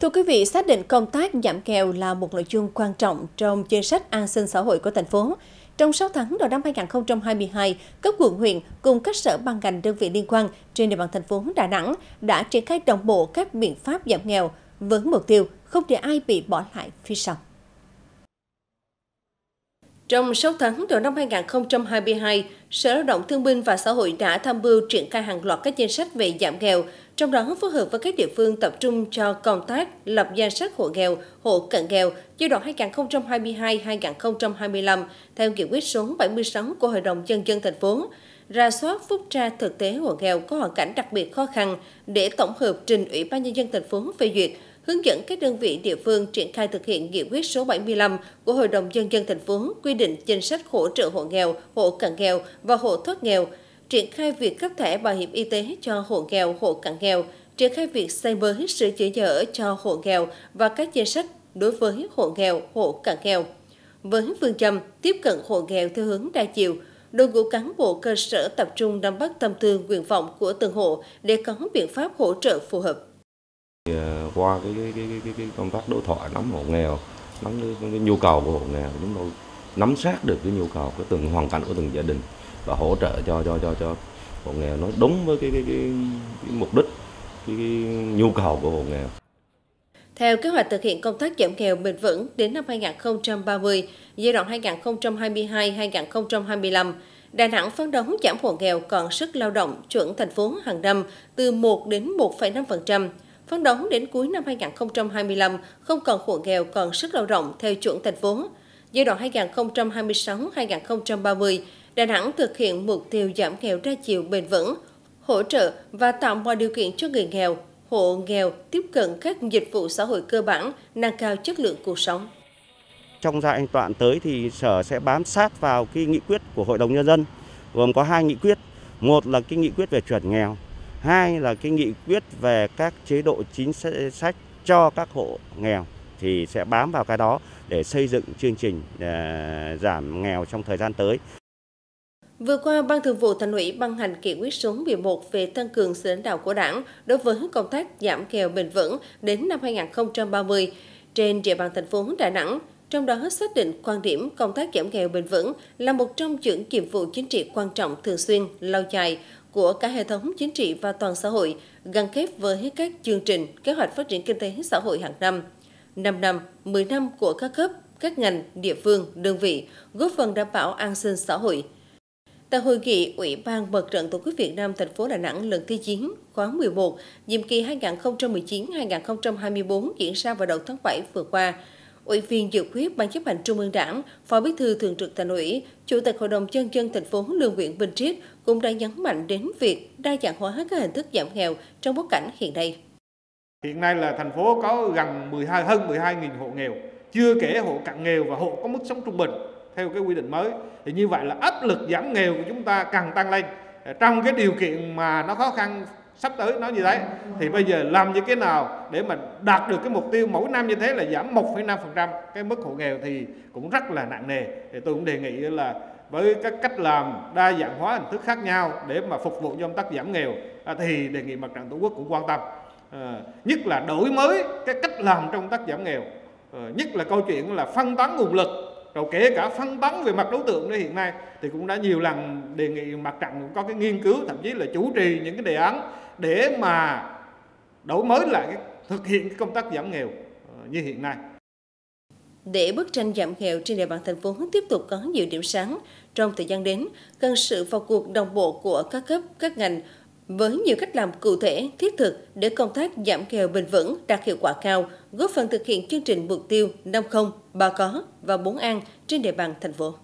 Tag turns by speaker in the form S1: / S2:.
S1: Thưa quý vị, xác định công tác giảm nghèo là một nội dung quan trọng trong chính sách an sinh xã hội của thành phố. Trong 6 tháng đầu năm 2022, các quận huyện cùng các sở ban ngành đơn vị liên quan trên địa bàn thành phố Đà Nẵng đã triển khai đồng bộ các biện pháp giảm nghèo với mục tiêu không để ai bị bỏ lại phía sau. Trong 6 tháng đầu năm 2022, Sở Lao động Thương binh và Xã hội đã tham mưu triển khai hàng loạt các chính sách về giảm nghèo, trong đó phối hợp với các địa phương tập trung cho công tác lập danh sách hộ nghèo, hộ cận nghèo giai đoạn 2022-2025 theo nghị quyết số 76 của Hội đồng Nhân dân thành phố, ra soát phúc tra thực tế hộ nghèo có hoàn cảnh đặc biệt khó khăn để tổng hợp trình Ủy ban Nhân dân thành phố phê duyệt hướng dẫn các đơn vị địa phương triển khai thực hiện nghị quyết số 75 của Hội đồng Nhân dân thành phố quy định chính sách hỗ trợ hộ nghèo, hộ cận nghèo và hộ thoát nghèo, triển khai việc cấp thẻ bảo hiểm y tế cho hộ nghèo, hộ cận nghèo, triển khai việc xây mới sửa chữa nhà ở cho hộ nghèo và các chính sách đối với hộ nghèo, hộ cận nghèo. Với phương châm tiếp cận hộ nghèo theo hướng đa chiều, đội ngũ cán bộ cơ sở tập trung nắm bắt tâm tư nguyện vọng của từng hộ để có biện pháp hỗ trợ phù hợp.
S2: Ờ, qua cái, cái, cái, cái, cái công tác đối thoại nắm hộ nghèo, nắm cái, cái nhu cầu của hộ nghèo, chúng tôi nắm sát được cái nhu cầu của từng hoàn cảnh của từng gia đình và hỗ trợ cho cho cho cho hộ nghèo nó đúng với cái cái, cái, cái mục đích cái, cái nhu cầu của hộ nghèo.
S1: Theo kế hoạch thực hiện công tác giảm nghèo bền vững đến năm 2030, giai đoạn 2022-2025, Đà Nẵng phấn đấu giảm hộ nghèo còn sức lao động chuẩn thành phố hàng năm từ 1 đến 1,5%, phấn đấu đến cuối năm 2025 không còn hộ nghèo còn sức lao động theo chuẩn thành phố. Giai đoạn 2026-2030, Đà Nẵng thực hiện mục tiêu giảm nghèo đa chiều bền vững, hỗ trợ và tạo mọi điều kiện cho người nghèo, hộ nghèo tiếp cận các dịch vụ xã hội cơ bản, nâng cao chất lượng cuộc sống.
S3: Trong giai đoạn tới thì Sở sẽ bám sát vào cái nghị quyết của Hội đồng Nhân dân, gồm có hai nghị quyết. Một là cái nghị quyết về chuẩn nghèo, hai là cái nghị quyết về các chế độ chính sách cho các hộ nghèo thì sẽ bám vào cái đó để xây dựng chương trình à, giảm nghèo trong thời gian tới.
S1: Vừa qua, Ban Thường vụ Thành ủy ban hành nghị quyết số 11 về tăng cường sự lãnh đạo của Đảng đối với công tác giảm nghèo bền vững đến năm 2030 trên địa bàn thành phố Đà Nẵng. Trong đó xác định quan điểm công tác giảm nghèo bền vững là một trong những nhiệm vụ chính trị quan trọng thường xuyên, lâu dài của cả hệ thống chính trị và toàn xã hội gắn kết với các chương trình, kế hoạch phát triển kinh tế xã hội hàng năm. 5 năm, 10 năm của các cấp, các ngành, địa phương, đơn vị góp phần đảm bảo an sinh xã hội. Tại hội nghị Ủy ban Mặt trận Tổ quốc Việt Nam thành phố Đà Nẵng lần thứ 9 khóa 11, nhiệm kỳ 2019-2024 diễn ra vào đầu tháng 7 vừa qua, Ủy viên dự khuyết Ban chấp hành Trung ương Đảng, Phó Bí thư Thường trực Thành ủy, Chủ tịch Hội đồng nhân dân thành phố Lương Nguyễn Bình Triết cũng đã nhấn mạnh đến việc đa dạng hóa các hình thức giảm nghèo trong bối cảnh hiện nay.
S4: Hiện nay là thành phố có gần 12 hơn 12.000 hộ nghèo, chưa kể hộ cận nghèo và hộ có mức sống trung bình theo cái quy định mới. Thì như vậy là áp lực giảm nghèo của chúng ta càng tăng lên. Ờ, trong cái điều kiện mà nó khó khăn sắp tới nó như thế thì bây giờ làm như thế nào để mà đạt được cái mục tiêu mỗi năm như thế là giảm 1,5% cái mức hộ nghèo thì cũng rất là nặng nề thì tôi cũng đề nghị là với các cách làm đa dạng hóa hình thức khác nhau để mà phục vụ cho công tác giảm nghèo à, thì đề nghị mặt trận tổ quốc cũng quan tâm à, nhất là đổi mới cái cách làm trong tác giảm nghèo. À, nhất là câu chuyện là phân tán nguồn lực rồi kể cả phân tán về mặt đối tượng đấy hiện nay thì cũng đã nhiều lần đề nghị mặt trận cũng có cái nghiên cứu thậm chí là chủ trì những cái đề án để mà đổi mới lại cái, thực hiện cái công tác giảm nghèo ờ, như hiện nay.
S1: Để bức tranh giảm nghèo trên địa bàn thành phố tiếp tục có nhiều điểm sáng trong thời gian đến, cần sự vào cuộc đồng bộ của các cấp, các ngành với nhiều cách làm cụ thể, thiết thực để công tác giảm nghèo bền vững đạt hiệu quả cao, góp phần thực hiện chương trình mục tiêu 50, 3 có và 4 an trên địa bàn thành phố.